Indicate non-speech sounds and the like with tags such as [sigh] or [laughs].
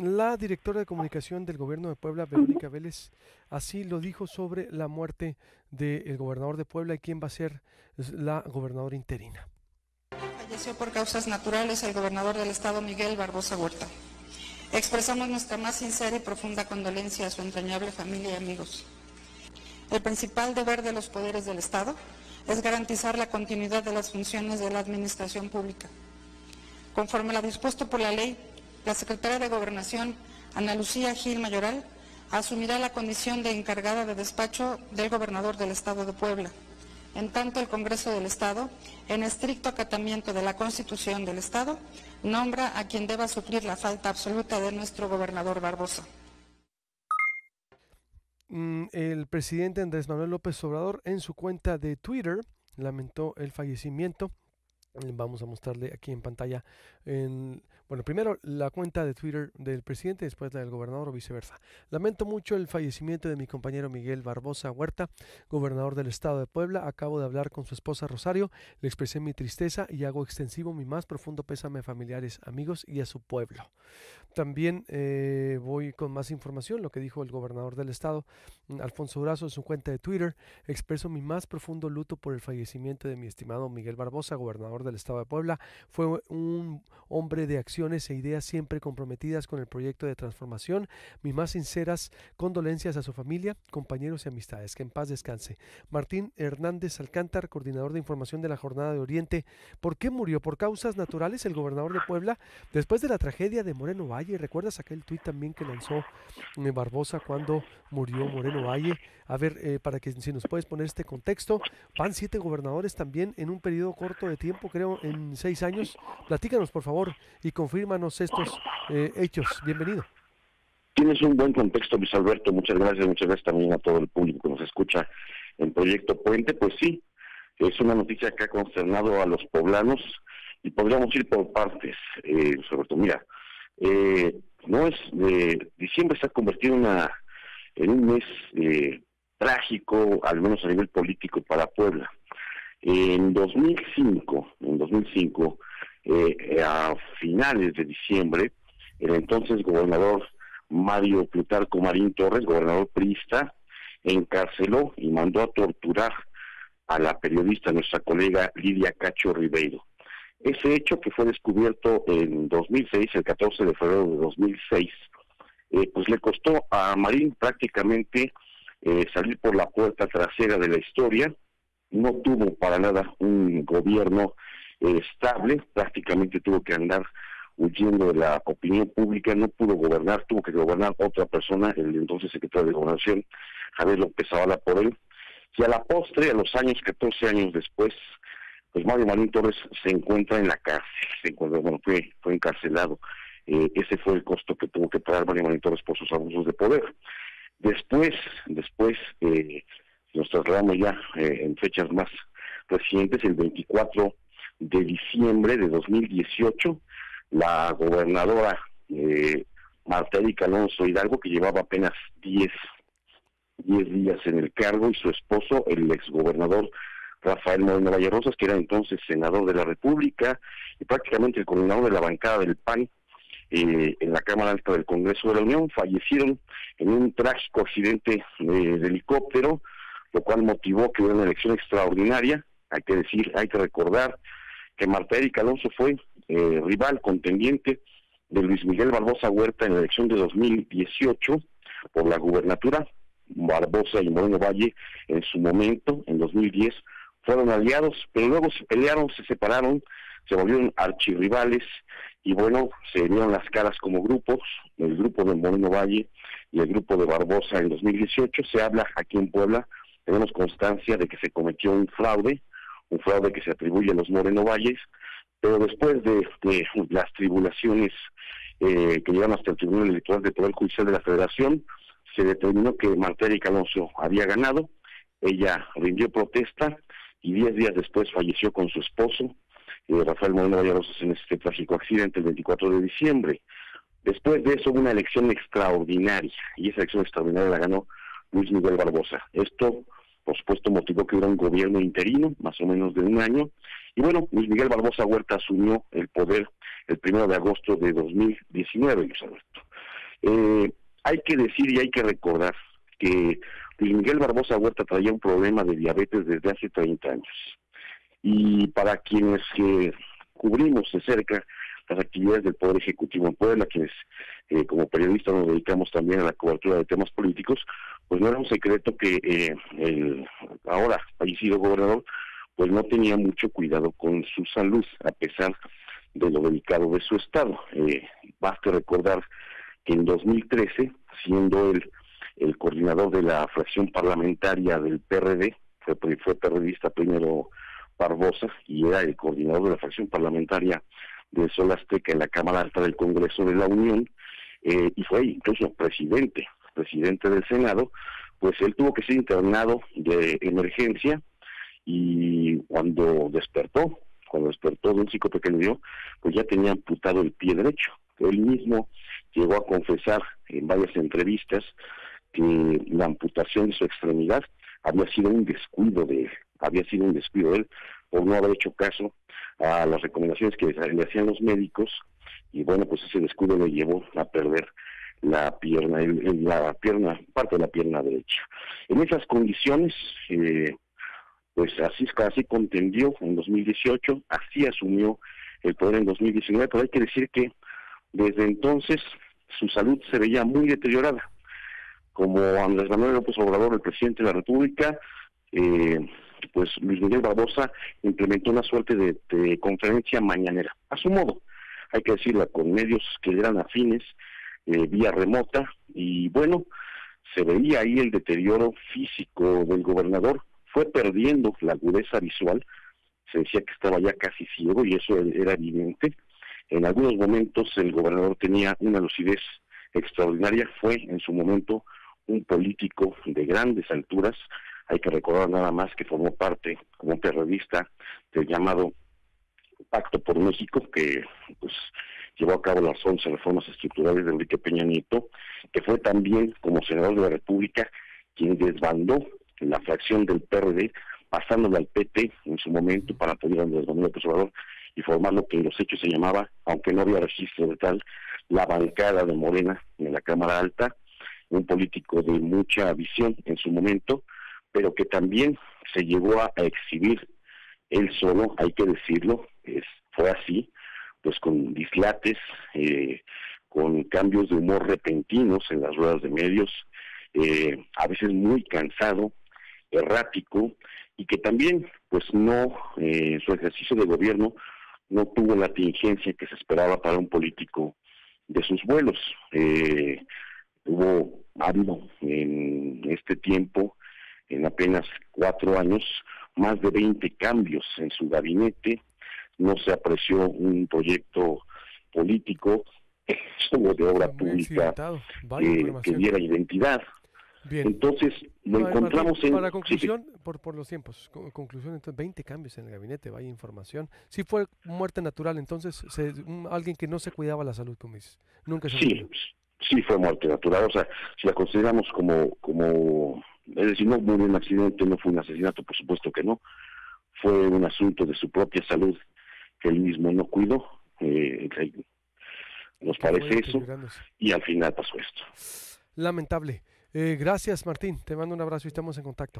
la directora de comunicación del gobierno de Puebla, Verónica Vélez, así lo dijo sobre la muerte del gobernador de Puebla y quién va a ser la gobernadora interina. Falleció por causas naturales el gobernador del estado Miguel Barbosa Huerta. Expresamos nuestra más sincera y profunda condolencia a su entrañable familia y amigos. El principal deber de los poderes del Estado es garantizar la continuidad de las funciones de la administración pública. Conforme lo dispuesto por la ley, la secretaria de Gobernación, Ana Lucía Gil Mayoral, asumirá la condición de encargada de despacho del gobernador del Estado de Puebla. En tanto, el Congreso del Estado, en estricto acatamiento de la Constitución del Estado, nombra a quien deba suplir la falta absoluta de nuestro gobernador Barbosa. Mm, el presidente Andrés Manuel López Obrador en su cuenta de Twitter lamentó el fallecimiento Vamos a mostrarle aquí en pantalla bueno, primero la cuenta de Twitter del presidente, después la del gobernador o viceversa. Lamento mucho el fallecimiento de mi compañero Miguel Barbosa Huerta, gobernador del estado de Puebla. Acabo de hablar con su esposa Rosario, le expresé mi tristeza y hago extensivo mi más profundo pésame a familiares, amigos y a su pueblo. También eh, voy con más información, lo que dijo el gobernador del estado, Alfonso Durazo, en su cuenta de Twitter. Expreso mi más profundo luto por el fallecimiento de mi estimado Miguel Barbosa, gobernador del estado de Puebla. Fue un hombre de acción e ideas siempre comprometidas con el proyecto de transformación. Mis más sinceras condolencias a su familia, compañeros y amistades. Que en paz descanse. Martín Hernández Alcántar, coordinador de información de la Jornada de Oriente. ¿Por qué murió? ¿Por causas naturales el gobernador de Puebla? Después de la tragedia de Moreno Valle, ¿recuerdas aquel tuit también que lanzó eh, Barbosa cuando murió Moreno Valle? A ver, eh, para que si nos puedes poner este contexto, van siete gobernadores también en un periodo corto de tiempo, creo en seis años. Platícanos, por favor, y con confírmanos estos eh, hechos. Bienvenido. Tienes un buen contexto, Luis Alberto. Muchas gracias. Muchas gracias también a todo el público que nos escucha en Proyecto Puente. Pues sí, es una noticia que ha consternado a los poblanos y podríamos ir por partes, eh, sobre todo. Mira, eh, no es diciembre se ha convertido una, en un mes eh, trágico, al menos a nivel político para Puebla. En 2005, en 2005 eh, a finales de diciembre, el entonces gobernador Mario Plutarco Marín Torres, gobernador priista, encarceló y mandó a torturar a la periodista, nuestra colega Lidia Cacho Ribeiro. Ese hecho que fue descubierto en 2006, el 14 de febrero de 2006, eh, pues le costó a Marín prácticamente eh, salir por la puerta trasera de la historia. No tuvo para nada un gobierno estable, prácticamente tuvo que andar huyendo de la opinión pública, no pudo gobernar, tuvo que gobernar otra persona, el entonces secretario de Gobernación, Javier López Zavala por él, y a la postre, a los años, 14 años después, pues Mario Marín Torres se encuentra en la cárcel, se encuentra, bueno, fue, fue encarcelado. Eh, ese fue el costo que tuvo que pagar Mario Marín Torres por sus abusos de poder. Después, después, eh, nos trasladamos ya eh, en fechas más recientes, el 24 de diciembre de 2018, la gobernadora eh, Marta Erika Alonso Hidalgo, que llevaba apenas 10, 10 días en el cargo, y su esposo, el exgobernador Rafael Moreno Vallerosas, que era entonces senador de la República y prácticamente el coordinador de la bancada del PAN eh, en la Cámara Alta del Congreso de la Unión, fallecieron en un trágico accidente eh, de helicóptero, lo cual motivó que hubiera una elección extraordinaria. Hay que decir, hay que recordar que Marta Erika Alonso fue eh, rival contendiente de Luis Miguel Barbosa Huerta en la elección de 2018 por la gubernatura. Barbosa y Moreno Valle en su momento, en 2010, fueron aliados, pero luego se pelearon, se separaron, se volvieron archirrivales y bueno, se dieron las caras como grupos, el grupo de Moreno Valle y el grupo de Barbosa en 2018. Se habla aquí en Puebla, tenemos constancia de que se cometió un fraude, un fraude que se atribuye a los Moreno Valles, pero después de, las tribulaciones eh, que llegaron hasta el Tribunal Electoral del Poder Judicial de la Federación, se determinó que Marta Erika Alonso había ganado, ella rindió protesta y diez días después falleció con su esposo, eh, Rafael Moreno Vallarosas, en este trágico accidente el 24 de diciembre. Después de eso hubo una elección extraordinaria y esa elección extraordinaria la ganó Luis Miguel Barbosa. Esto por supuesto motivó que hubiera un gobierno interino, más o menos de un año, y bueno, Luis Miguel Barbosa Huerta asumió el poder el primero de agosto de 2019, Luis Alberto. Eh, hay que decir y hay que recordar que Luis Miguel Barbosa Huerta traía un problema de diabetes desde hace 30 años. Y para quienes que cubrimos de cerca las actividades del Poder Ejecutivo en Puebla, quienes eh, como periodistas nos dedicamos también a la cobertura de temas políticos, pues no era un secreto que eh, el ahora fallecido gobernador pues no tenía mucho cuidado con su salud, a pesar de lo delicado de su estado. Eh, basta recordar que en 2013, siendo él el coordinador de la fracción parlamentaria del PRD, fue, fue periodista primero Barbosa y era el coordinador de la fracción parlamentaria del Sol Azteca en la Cámara Alta del Congreso de la Unión eh, y fue incluso presidente, presidente del Senado, pues él tuvo que ser internado de emergencia y cuando despertó, cuando despertó de un psicope que le dio, pues ya tenía amputado el pie derecho. Él mismo llegó a confesar en varias entrevistas que la amputación de su extremidad había sido un descuido de él, había sido un descuido de él por no haber hecho caso a las recomendaciones que le hacían los médicos y bueno, pues ese descuido le llevó a perder la pierna, la pierna, parte de la pierna derecha. En esas condiciones, eh, pues así, casi contendió en 2018, así asumió el poder en 2019, pero hay que decir que desde entonces su salud se veía muy deteriorada. Como Andrés Manuel López Obrador, el presidente de la República, eh, pues Luis Miguel Barbosa implementó una suerte de, conferencia mañanera, a su modo, hay que decirla, con medios que eran afines, eh, vía remota, y bueno, se veía ahí el deterioro físico del gobernador, fue perdiendo la agudeza visual, se decía que estaba ya casi ciego y eso era evidente. En algunos momentos el gobernador tenía una lucidez extraordinaria, fue en su momento un político de grandes alturas, hay que recordar nada más que formó parte como periodista del llamado Pacto por México, que pues llevó a cabo las 11 reformas estructurales de Enrique Peña Nieto, que fue también como senador de la República quien desbandó la fracción del PRD, pasándole al PT en su momento para apoyar a Andrés Manuel López y formar lo que en los hechos se llamaba, aunque no había registro de tal, la bancada de Morena en la Cámara Alta, un político de mucha visión en su momento, pero que también se llegó a, exhibir él solo, hay que decirlo, es, fue así, pues con dislates, eh, con cambios de humor repentinos en las ruedas de medios, eh, a veces muy cansado, errático, y que también, pues no, eh, su ejercicio de gobierno no tuvo la tingencia que se esperaba para un político de sus vuelos. Eh, hubo, ha habido en este tiempo en apenas cuatro años más de 20 cambios en su gabinete, no se apreció un proyecto político [laughs] de obra pública que diera identidad. Bien. Entonces, lo encontramos en... Para conclusión, por, por los tiempos, conclusión, entonces, 20 cambios en el gabinete, vaya información. Si fue muerte natural, entonces, alguien que no se cuidaba la salud, como dices. Nunca se Sí, sí fue muerte natural. O sea, si la consideramos como, como es decir, no fue un accidente, no fue un asesinato, por supuesto que no. Fue un asunto de su propia salud que él mismo no cuidó. Eh, nos parece eso. Y al final pasó esto. Lamentable. Eh, gracias, Martín. Te mando un abrazo y estamos en contacto.